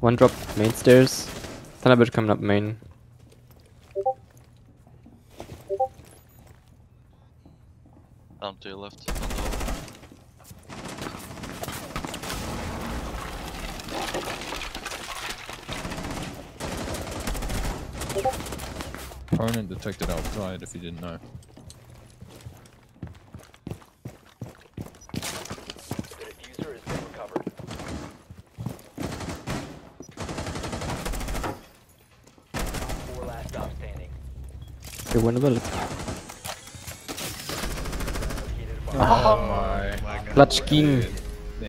One drop main stairs. Thunderbird coming up main. Down to your left. on the wall. Opponent detected outside if you didn't know. You're winnable. Located a bomb. Oh my. Clutch king.